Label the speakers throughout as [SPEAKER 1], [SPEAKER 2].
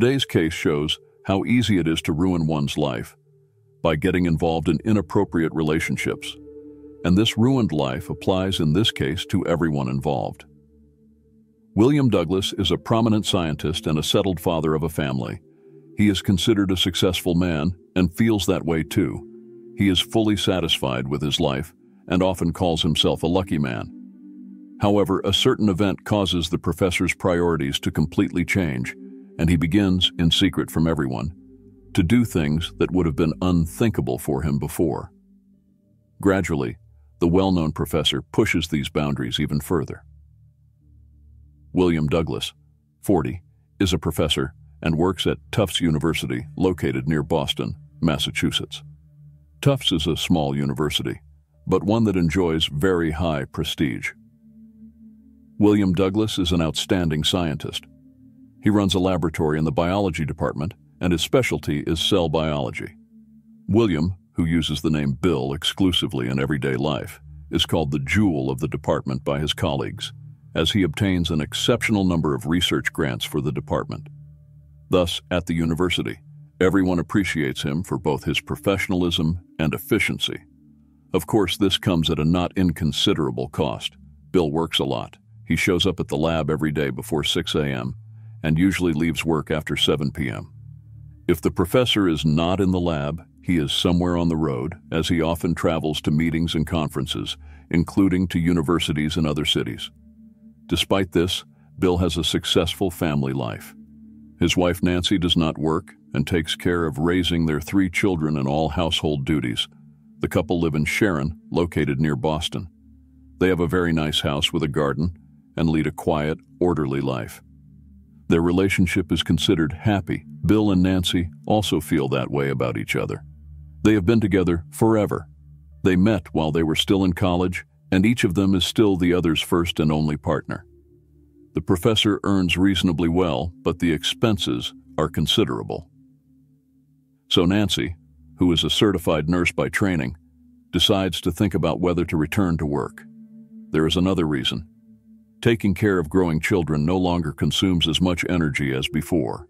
[SPEAKER 1] Today's case shows how easy it is to ruin one's life by getting involved in inappropriate relationships. And this ruined life applies in this case to everyone involved. William Douglas is a prominent scientist and a settled father of a family. He is considered a successful man and feels that way too. He is fully satisfied with his life and often calls himself a lucky man. However, a certain event causes the professor's priorities to completely change, and he begins, in secret from everyone, to do things that would have been unthinkable for him before. Gradually, the well-known professor pushes these boundaries even further. William Douglas, 40, is a professor and works at Tufts University, located near Boston, Massachusetts. Tufts is a small university, but one that enjoys very high prestige. William Douglas is an outstanding scientist. He runs a laboratory in the biology department, and his specialty is cell biology. William, who uses the name Bill exclusively in everyday life, is called the jewel of the department by his colleagues, as he obtains an exceptional number of research grants for the department. Thus, at the university, everyone appreciates him for both his professionalism and efficiency. Of course, this comes at a not inconsiderable cost. Bill works a lot. He shows up at the lab every day before 6 a.m. and usually leaves work after 7 p.m. If the professor is not in the lab, he is somewhere on the road, as he often travels to meetings and conferences, including to universities in other cities. Despite this, Bill has a successful family life. His wife Nancy does not work and takes care of raising their three children and all household duties. The couple live in Sharon, located near Boston. They have a very nice house with a garden and lead a quiet, orderly life. Their relationship is considered happy. Bill and Nancy also feel that way about each other. They have been together forever. They met while they were still in college, and each of them is still the other's first and only partner. The professor earns reasonably well, but the expenses are considerable. So Nancy, who is a certified nurse by training, decides to think about whether to return to work. There is another reason. Taking care of growing children no longer consumes as much energy as before,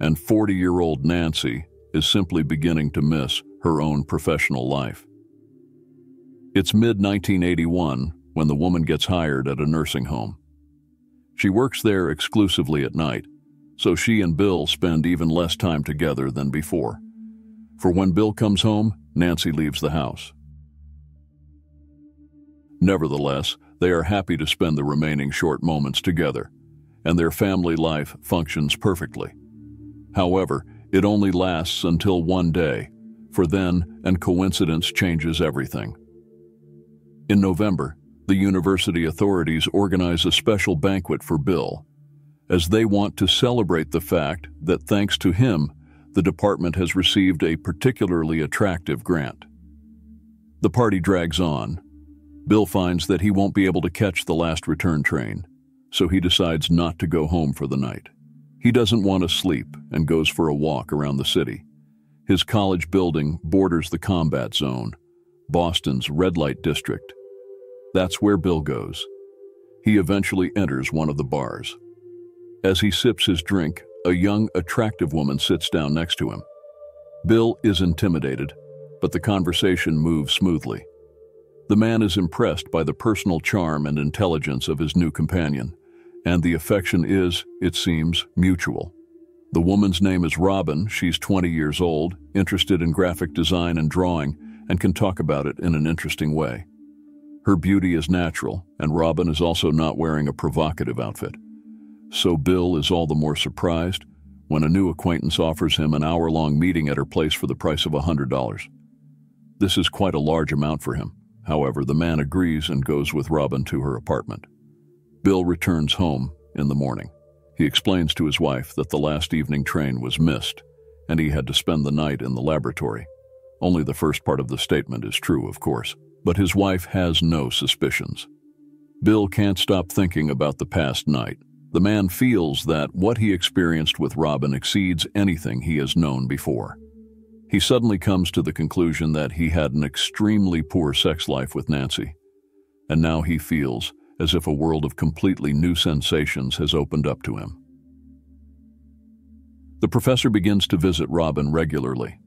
[SPEAKER 1] and 40-year-old Nancy is simply beginning to miss her own professional life. It's mid-1981 when the woman gets hired at a nursing home. She works there exclusively at night, so she and Bill spend even less time together than before. For when Bill comes home, Nancy leaves the house. Nevertheless, they are happy to spend the remaining short moments together, and their family life functions perfectly. However, it only lasts until one day, for then and coincidence changes everything. In November, the university authorities organize a special banquet for Bill, as they want to celebrate the fact that thanks to him, the department has received a particularly attractive grant. The party drags on. Bill finds that he won't be able to catch the last return train, so he decides not to go home for the night. He doesn't want to sleep and goes for a walk around the city. His college building borders the combat zone, Boston's red light district. That's where Bill goes. He eventually enters one of the bars. As he sips his drink, a young, attractive woman sits down next to him. Bill is intimidated, but the conversation moves smoothly. The man is impressed by the personal charm and intelligence of his new companion, and the affection is, it seems, mutual. The woman's name is Robin. She's 20 years old, interested in graphic design and drawing, and can talk about it in an interesting way. Her beauty is natural, and Robin is also not wearing a provocative outfit. So Bill is all the more surprised when a new acquaintance offers him an hour-long meeting at her place for the price of $100. This is quite a large amount for him. However, the man agrees and goes with Robin to her apartment. Bill returns home in the morning. He explains to his wife that the last evening train was missed and he had to spend the night in the laboratory. Only the first part of the statement is true, of course, but his wife has no suspicions. Bill can't stop thinking about the past night. The man feels that what he experienced with Robin exceeds anything he has known before. He suddenly comes to the conclusion that he had an extremely poor sex life with Nancy, and now he feels as if a world of completely new sensations has opened up to him. The professor begins to visit Robin regularly.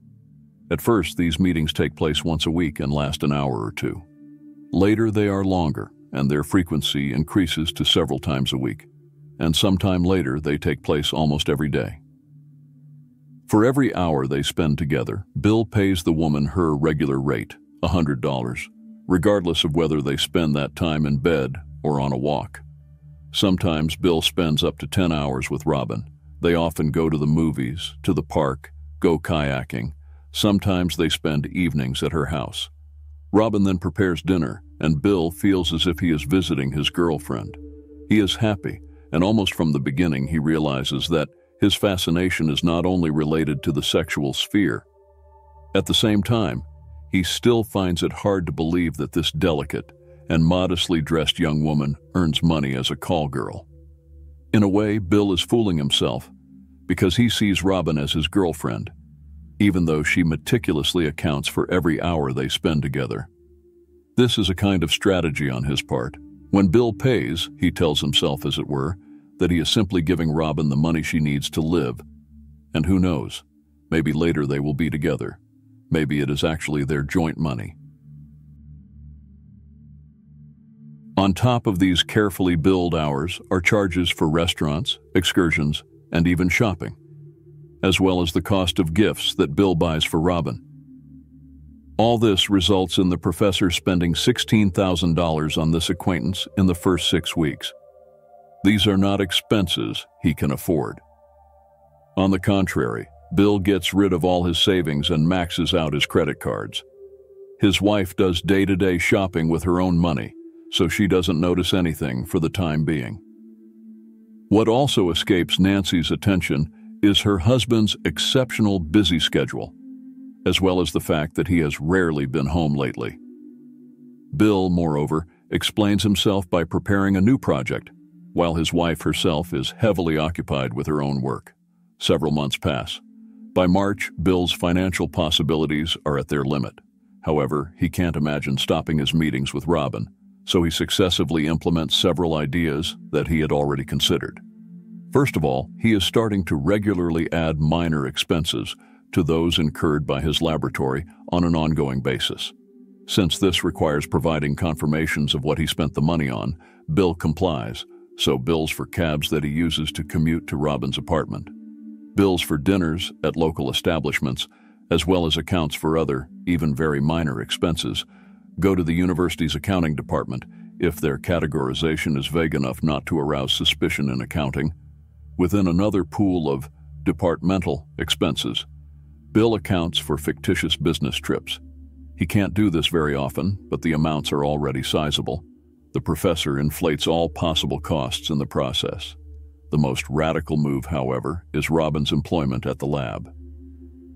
[SPEAKER 1] At first, these meetings take place once a week and last an hour or two. Later, they are longer, and their frequency increases to several times a week. And sometime later, they take place almost every day. For every hour they spend together, Bill pays the woman her regular rate, $100, regardless of whether they spend that time in bed or on a walk. Sometimes Bill spends up to 10 hours with Robin. They often go to the movies, to the park, go kayaking. Sometimes they spend evenings at her house. Robin then prepares dinner, and Bill feels as if he is visiting his girlfriend. He is happy, and almost from the beginning he realizes that his fascination is not only related to the sexual sphere. At the same time, he still finds it hard to believe that this delicate and modestly dressed young woman earns money as a call girl. In a way, Bill is fooling himself because he sees Robin as his girlfriend, even though she meticulously accounts for every hour they spend together. This is a kind of strategy on his part. When Bill pays, he tells himself, as it were, that he is simply giving Robin the money she needs to live. And who knows, maybe later they will be together. Maybe it is actually their joint money. On top of these carefully billed hours are charges for restaurants, excursions, and even shopping, as well as the cost of gifts that Bill buys for Robin. All this results in the professor spending $16,000 on this acquaintance in the first six weeks. These are not expenses he can afford. On the contrary, Bill gets rid of all his savings and maxes out his credit cards. His wife does day-to-day shopping with her own money, so she doesn't notice anything for the time being. What also escapes Nancy's attention is her husband's exceptional busy schedule, as well as the fact that he has rarely been home lately. Bill, moreover, explains himself by preparing a new project while his wife herself is heavily occupied with her own work. Several months pass. By March, Bill's financial possibilities are at their limit. However, he can't imagine stopping his meetings with Robin, so he successively implements several ideas that he had already considered. First of all, he is starting to regularly add minor expenses to those incurred by his laboratory on an ongoing basis. Since this requires providing confirmations of what he spent the money on, Bill complies, so bills for cabs that he uses to commute to Robin's apartment, bills for dinners at local establishments, as well as accounts for other, even very minor expenses, go to the university's accounting department if their categorization is vague enough not to arouse suspicion in accounting. Within another pool of departmental expenses, Bill accounts for fictitious business trips. He can't do this very often, but the amounts are already sizable. The professor inflates all possible costs in the process. The most radical move, however, is Robin's employment at the lab.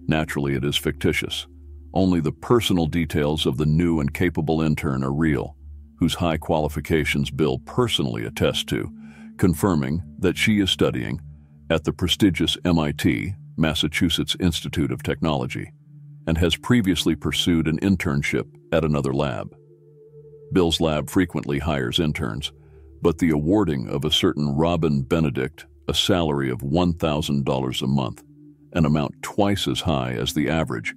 [SPEAKER 1] Naturally, it is fictitious. Only the personal details of the new and capable intern are real, whose high qualifications Bill personally attests to, confirming that she is studying at the prestigious MIT, Massachusetts Institute of Technology, and has previously pursued an internship at another lab. Bill's lab frequently hires interns, but the awarding of a certain Robin Benedict a salary of $1,000 a month, an amount twice as high as the average,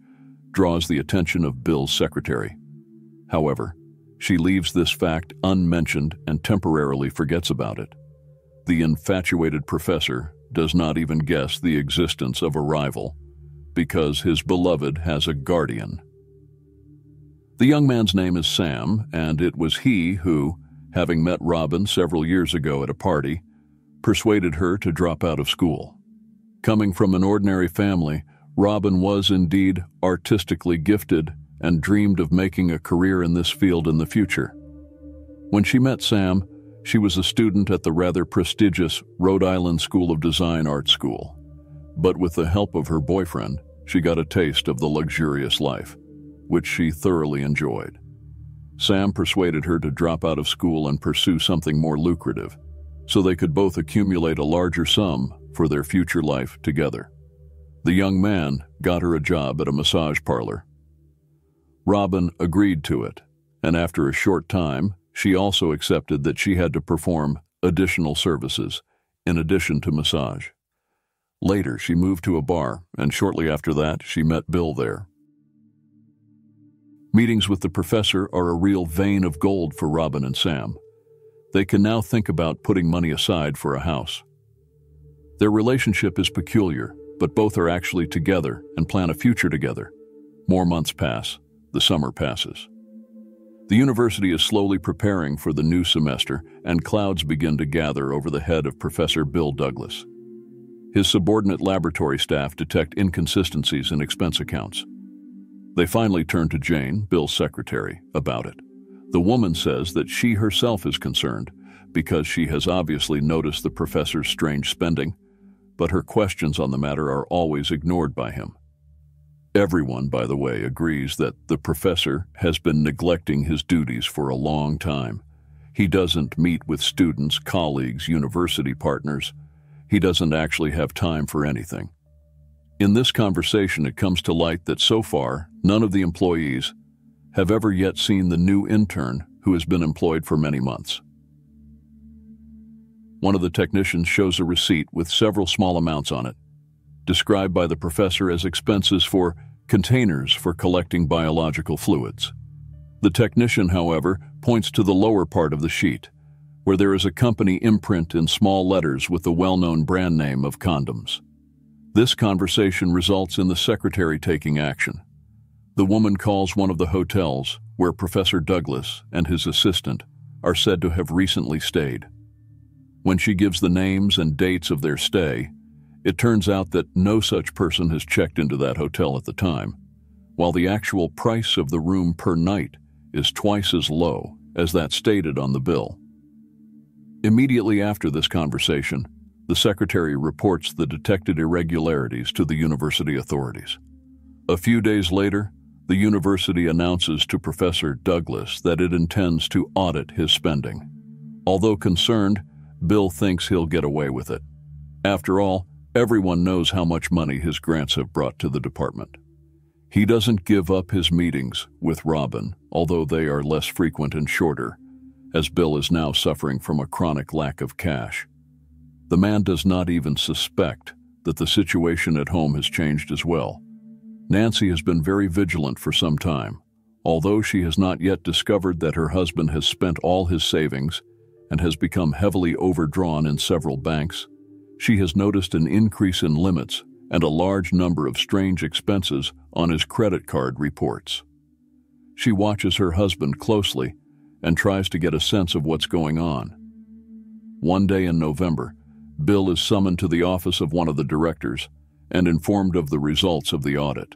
[SPEAKER 1] draws the attention of Bill's secretary. However, she leaves this fact unmentioned and temporarily forgets about it. The infatuated professor does not even guess the existence of a rival because his beloved has a guardian. The young man's name is Sam, and it was he who, having met Robin several years ago at a party, persuaded her to drop out of school. Coming from an ordinary family, Robin was indeed artistically gifted and dreamed of making a career in this field in the future. When she met Sam, she was a student at the rather prestigious Rhode Island School of Design Art School. But with the help of her boyfriend, she got a taste of the luxurious life which she thoroughly enjoyed. Sam persuaded her to drop out of school and pursue something more lucrative, so they could both accumulate a larger sum for their future life together. The young man got her a job at a massage parlor. Robin agreed to it, and after a short time, she also accepted that she had to perform additional services in addition to massage. Later, she moved to a bar, and shortly after that, she met Bill there. Meetings with the professor are a real vein of gold for Robin and Sam. They can now think about putting money aside for a house. Their relationship is peculiar, but both are actually together and plan a future together. More months pass. The summer passes. The university is slowly preparing for the new semester, and clouds begin to gather over the head of Professor Bill Douglas. His subordinate laboratory staff detect inconsistencies in expense accounts. They finally turn to Jane, Bill's secretary, about it. The woman says that she herself is concerned because she has obviously noticed the professor's strange spending, but her questions on the matter are always ignored by him. Everyone, by the way, agrees that the professor has been neglecting his duties for a long time. He doesn't meet with students, colleagues, university partners, he doesn't actually have time for anything. In this conversation, it comes to light that so far, none of the employees have ever yet seen the new intern who has been employed for many months. One of the technicians shows a receipt with several small amounts on it, described by the professor as expenses for containers for collecting biological fluids. The technician, however, points to the lower part of the sheet, where there is a company imprint in small letters with the well-known brand name of condoms. This conversation results in the secretary taking action. The woman calls one of the hotels where Professor Douglas and his assistant are said to have recently stayed. When she gives the names and dates of their stay, it turns out that no such person has checked into that hotel at the time, while the actual price of the room per night is twice as low as that stated on the bill. Immediately after this conversation, the secretary reports the detected irregularities to the university authorities. A few days later, the university announces to Professor Douglas that it intends to audit his spending. Although concerned, Bill thinks he'll get away with it. After all, everyone knows how much money his grants have brought to the department. He doesn't give up his meetings with Robin, although they are less frequent and shorter, as Bill is now suffering from a chronic lack of cash. The man does not even suspect that the situation at home has changed as well. Nancy has been very vigilant for some time. Although she has not yet discovered that her husband has spent all his savings and has become heavily overdrawn in several banks, she has noticed an increase in limits and a large number of strange expenses on his credit card reports. She watches her husband closely and tries to get a sense of what's going on. One day in November, Bill is summoned to the office of one of the directors and informed of the results of the audit.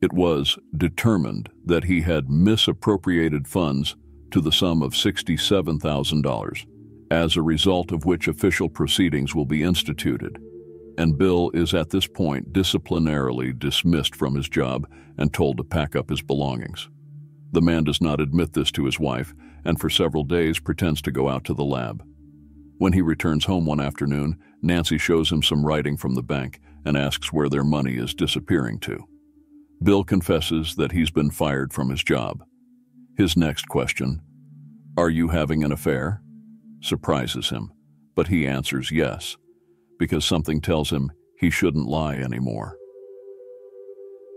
[SPEAKER 1] It was determined that he had misappropriated funds to the sum of $67,000, as a result of which official proceedings will be instituted. And Bill is at this point disciplinarily dismissed from his job and told to pack up his belongings. The man does not admit this to his wife and for several days pretends to go out to the lab. When he returns home one afternoon, Nancy shows him some writing from the bank and asks where their money is disappearing to. Bill confesses that he's been fired from his job. His next question, Are you having an affair? surprises him, but he answers yes, because something tells him he shouldn't lie anymore.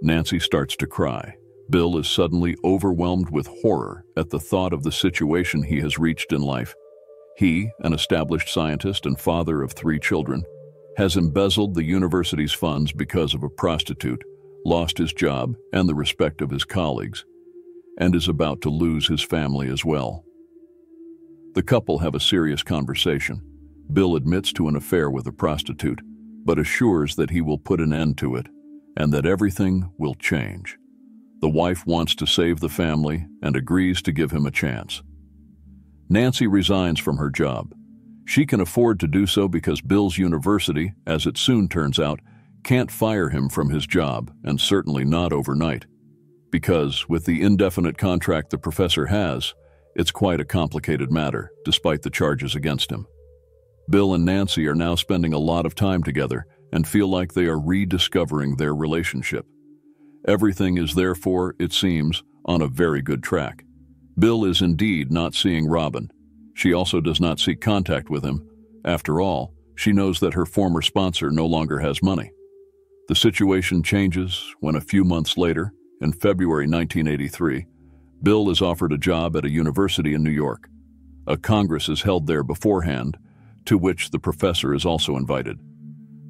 [SPEAKER 1] Nancy starts to cry. Bill is suddenly overwhelmed with horror at the thought of the situation he has reached in life. He, an established scientist and father of three children, has embezzled the university's funds because of a prostitute, lost his job and the respect of his colleagues, and is about to lose his family as well. The couple have a serious conversation. Bill admits to an affair with a prostitute, but assures that he will put an end to it and that everything will change. The wife wants to save the family and agrees to give him a chance. Nancy resigns from her job. She can afford to do so because Bill's university, as it soon turns out, can't fire him from his job, and certainly not overnight. Because, with the indefinite contract the professor has, it's quite a complicated matter, despite the charges against him. Bill and Nancy are now spending a lot of time together and feel like they are rediscovering their relationship. Everything is therefore, it seems, on a very good track. Bill is indeed not seeing Robin. She also does not seek contact with him. After all, she knows that her former sponsor no longer has money. The situation changes when a few months later, in February 1983, Bill is offered a job at a university in New York. A congress is held there beforehand, to which the professor is also invited.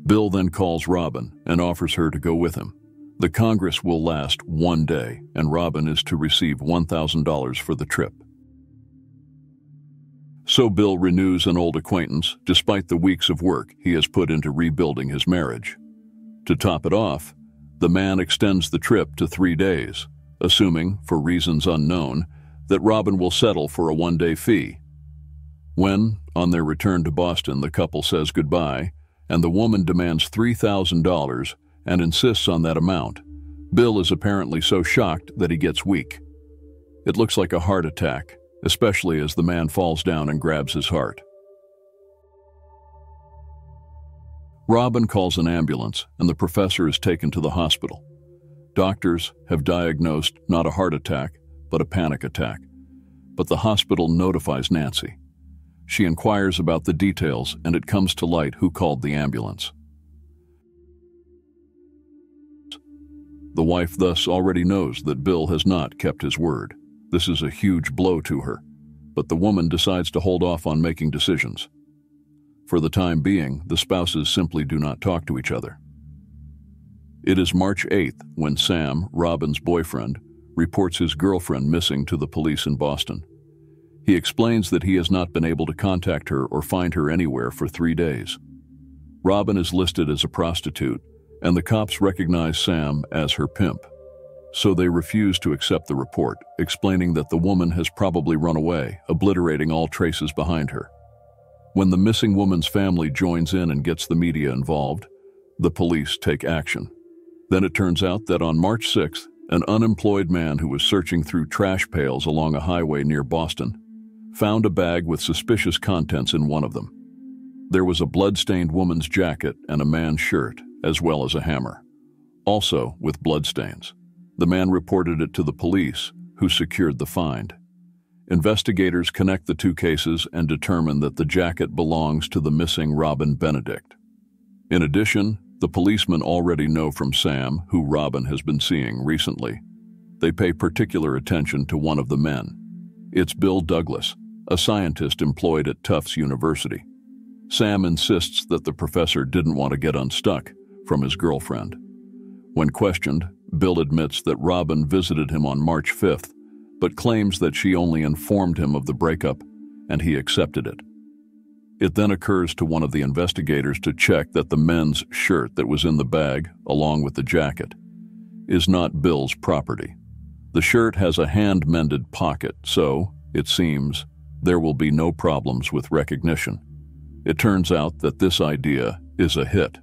[SPEAKER 1] Bill then calls Robin and offers her to go with him. The congress will last one day, and Robin is to receive $1,000 for the trip. So Bill renews an old acquaintance despite the weeks of work he has put into rebuilding his marriage. To top it off, the man extends the trip to three days, assuming, for reasons unknown, that Robin will settle for a one-day fee. When, on their return to Boston, the couple says goodbye, and the woman demands $3,000 and insists on that amount, Bill is apparently so shocked that he gets weak. It looks like a heart attack, especially as the man falls down and grabs his heart. Robin calls an ambulance, and the professor is taken to the hospital. Doctors have diagnosed not a heart attack, but a panic attack. But the hospital notifies Nancy. She inquires about the details, and it comes to light who called the ambulance. The wife thus already knows that Bill has not kept his word. This is a huge blow to her, but the woman decides to hold off on making decisions. For the time being, the spouses simply do not talk to each other. It is March 8th when Sam, Robin's boyfriend, reports his girlfriend missing to the police in Boston. He explains that he has not been able to contact her or find her anywhere for three days. Robin is listed as a prostitute, and the cops recognize Sam as her pimp so they refuse to accept the report, explaining that the woman has probably run away, obliterating all traces behind her. When the missing woman's family joins in and gets the media involved, the police take action. Then it turns out that on March 6th, an unemployed man who was searching through trash pails along a highway near Boston found a bag with suspicious contents in one of them. There was a blood-stained woman's jacket and a man's shirt, as well as a hammer, also with bloodstains. The man reported it to the police, who secured the find. Investigators connect the two cases and determine that the jacket belongs to the missing Robin Benedict. In addition, the policemen already know from Sam who Robin has been seeing recently. They pay particular attention to one of the men. It's Bill Douglas, a scientist employed at Tufts University. Sam insists that the professor didn't want to get unstuck from his girlfriend. When questioned, Bill admits that Robin visited him on March 5th, but claims that she only informed him of the breakup and he accepted it. It then occurs to one of the investigators to check that the men's shirt that was in the bag, along with the jacket, is not Bill's property. The shirt has a hand-mended pocket, so, it seems, there will be no problems with recognition. It turns out that this idea is a hit.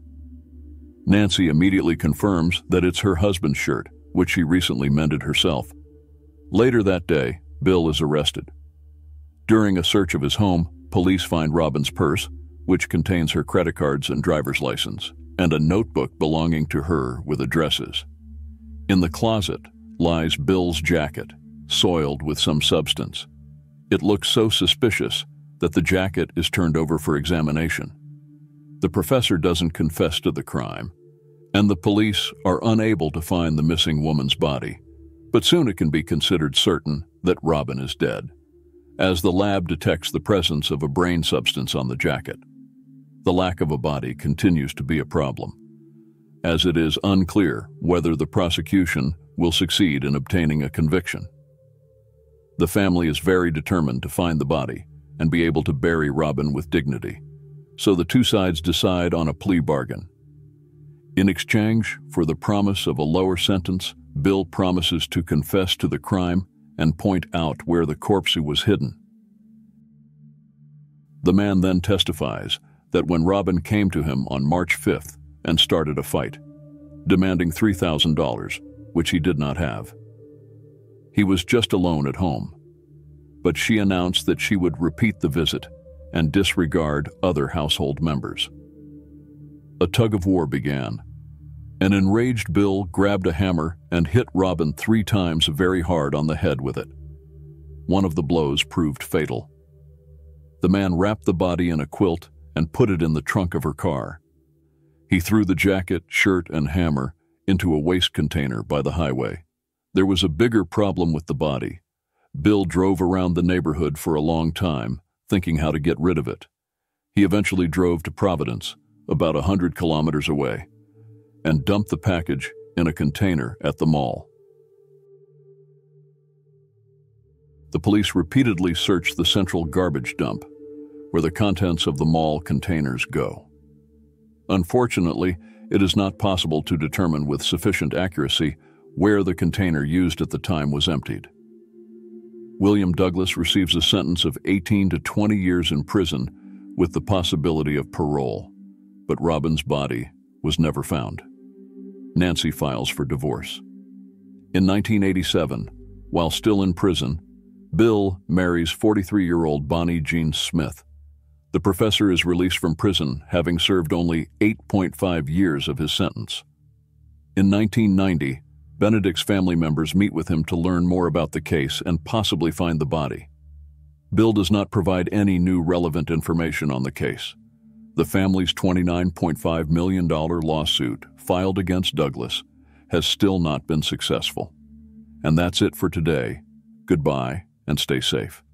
[SPEAKER 1] Nancy immediately confirms that it's her husband's shirt, which she recently mended herself. Later that day, Bill is arrested. During a search of his home, police find Robin's purse, which contains her credit cards and driver's license, and a notebook belonging to her with addresses. In the closet lies Bill's jacket, soiled with some substance. It looks so suspicious that the jacket is turned over for examination. The professor doesn't confess to the crime, and the police are unable to find the missing woman's body. But soon it can be considered certain that Robin is dead, as the lab detects the presence of a brain substance on the jacket. The lack of a body continues to be a problem, as it is unclear whether the prosecution will succeed in obtaining a conviction. The family is very determined to find the body and be able to bury Robin with dignity, so the two sides decide on a plea bargain in exchange for the promise of a lower sentence, Bill promises to confess to the crime and point out where the corpse was hidden. The man then testifies that when Robin came to him on March 5th and started a fight, demanding $3,000, which he did not have. He was just alone at home, but she announced that she would repeat the visit and disregard other household members. A tug of war began, an enraged Bill grabbed a hammer and hit Robin three times very hard on the head with it. One of the blows proved fatal. The man wrapped the body in a quilt and put it in the trunk of her car. He threw the jacket, shirt, and hammer into a waste container by the highway. There was a bigger problem with the body. Bill drove around the neighborhood for a long time, thinking how to get rid of it. He eventually drove to Providence, about a hundred kilometers away, and dumped the package in a container at the mall. The police repeatedly searched the central garbage dump, where the contents of the mall containers go. Unfortunately, it is not possible to determine with sufficient accuracy where the container used at the time was emptied. William Douglas receives a sentence of 18 to 20 years in prison with the possibility of parole, but Robin's body was never found. Nancy files for divorce. In 1987, while still in prison, Bill marries 43-year-old Bonnie Jean Smith. The professor is released from prison, having served only 8.5 years of his sentence. In 1990, Benedict's family members meet with him to learn more about the case and possibly find the body. Bill does not provide any new relevant information on the case. The family's $29.5 million lawsuit, filed against Douglas, has still not been successful. And that's it for today. Goodbye and stay safe.